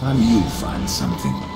Time you find something.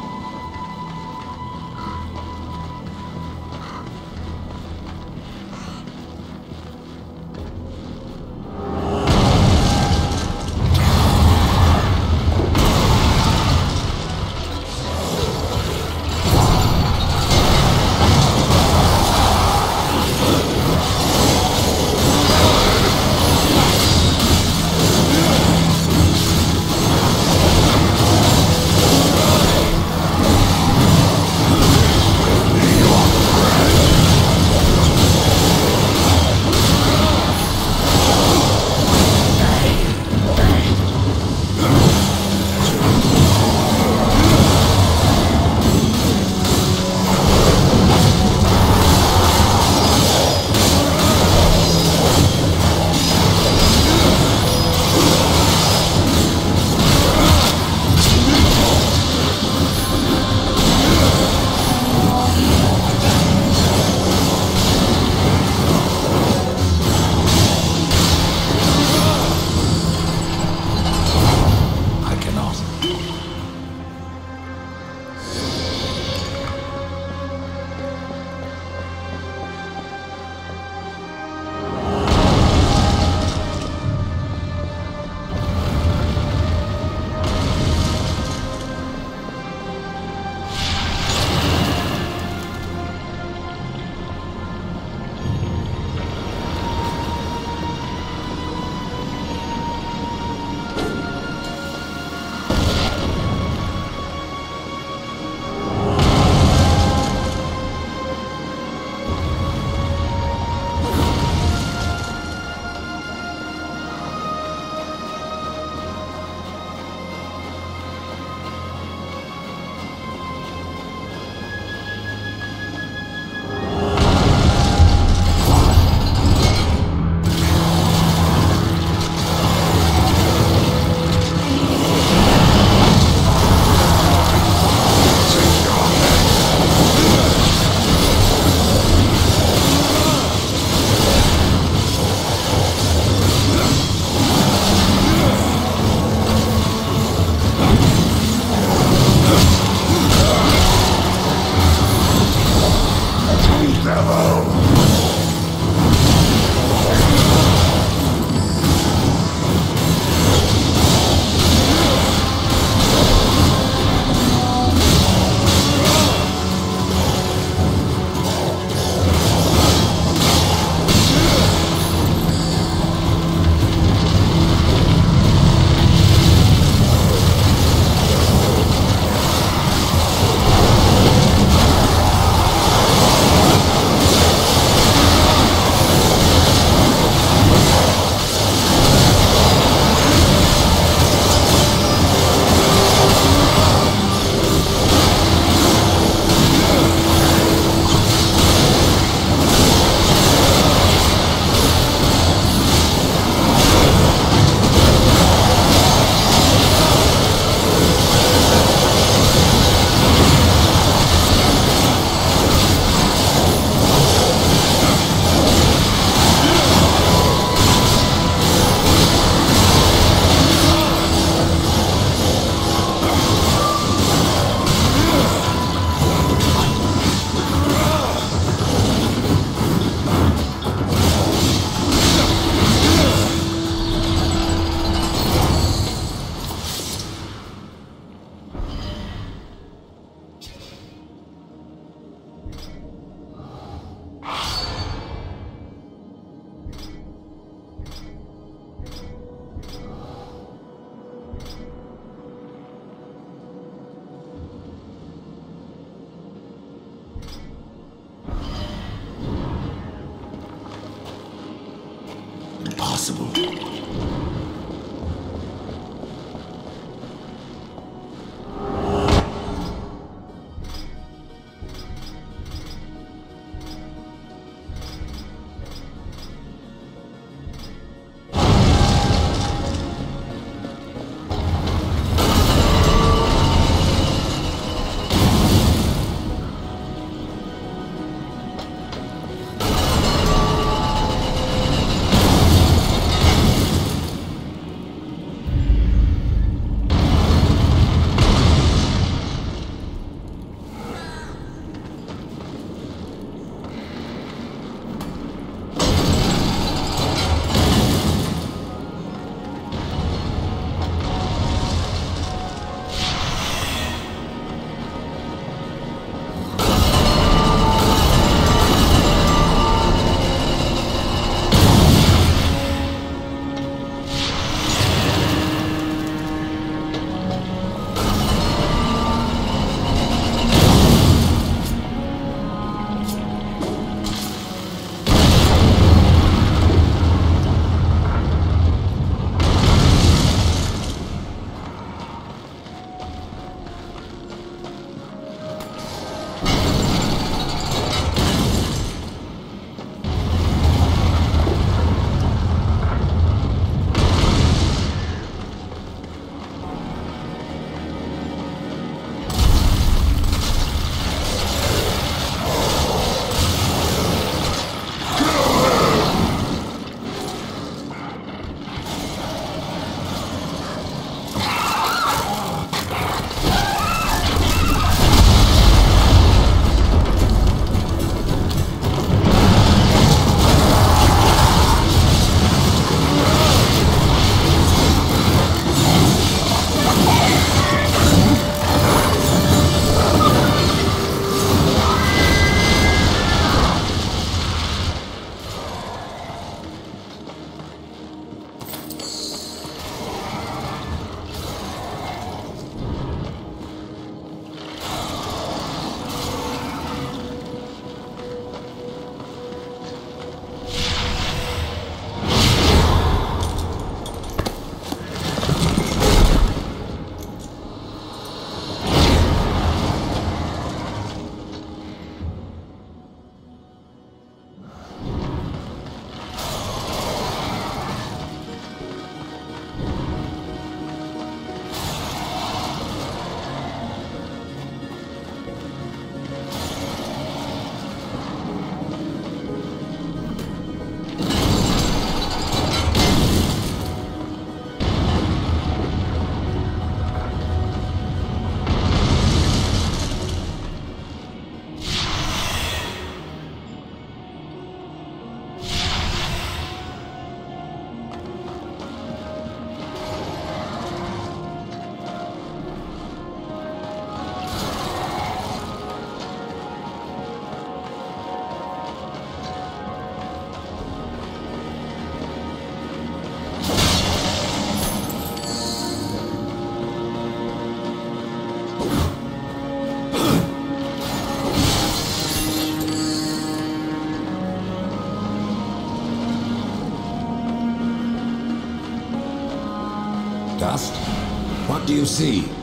Do you see?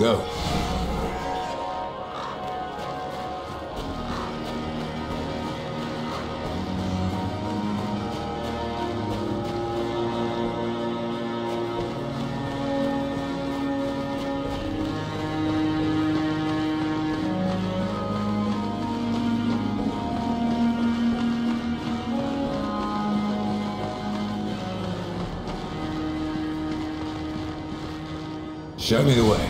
Go. Show me the way.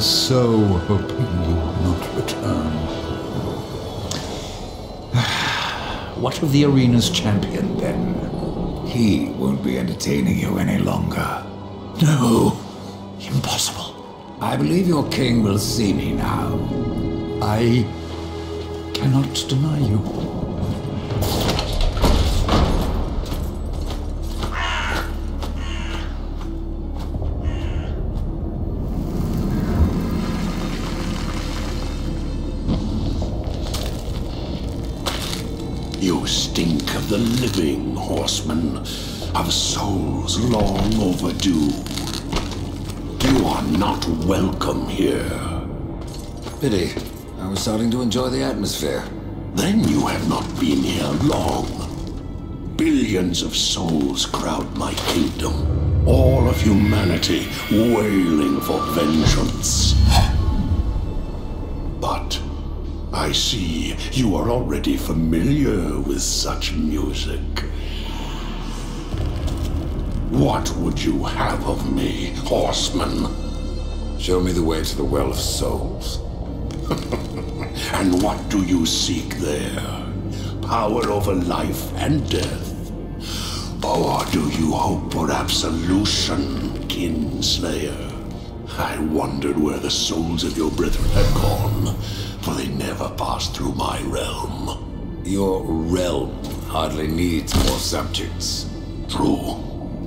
Was so hoping you would not return. What of the arena's champion, then? He won't be entertaining you any longer. No, impossible. I believe your king will see me now. I cannot deny you. Stink of the living, horsemen, of souls long overdue. You are not welcome here. Pity. I was starting to enjoy the atmosphere. Then you have not been here long. Billions of souls crowd my kingdom. All of humanity wailing for vengeance. I see you are already familiar with such music. What would you have of me, horseman? Show me the way to the Well of Souls. And what do you seek there? Power over life and death? Or do you hope for absolution, Kinslayer? I wondered where the souls of your brethren had gone, for they never pass through my realm. Your realm hardly needs more subjects. True.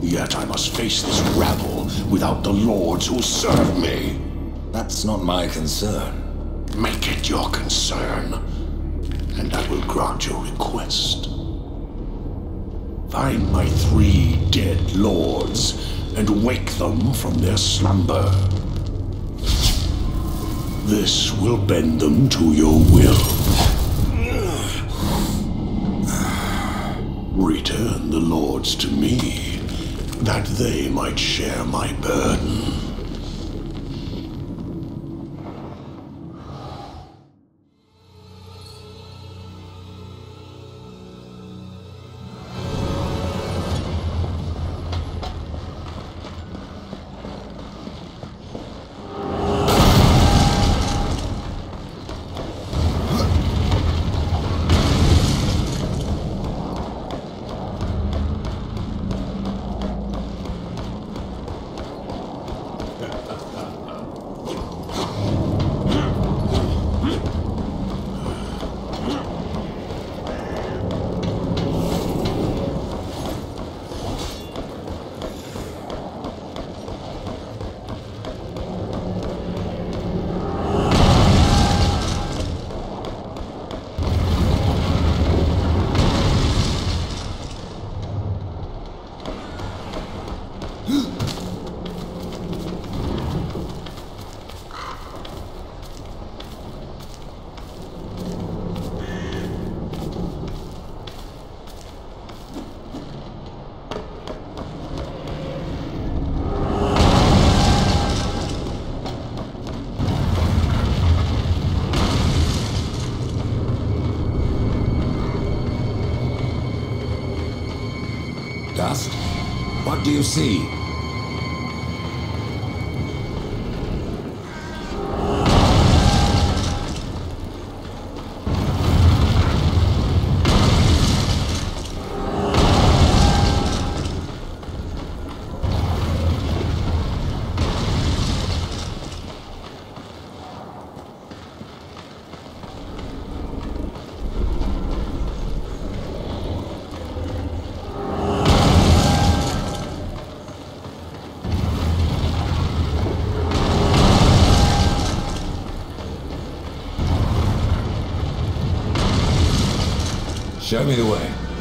Yet I must face this rabble without the lords who serve me. That's not my concern. Make it your concern, and I will grant your request. Find my three dead lords and wake them from their slumber. This will bend them to your will. Return the lords to me, that they might share my burden. See? Show me the way.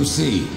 You see?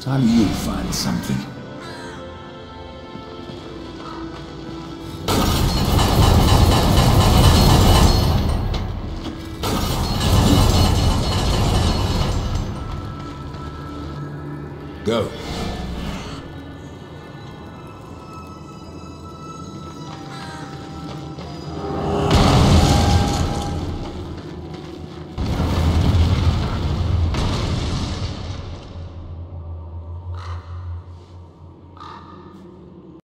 Time you find something.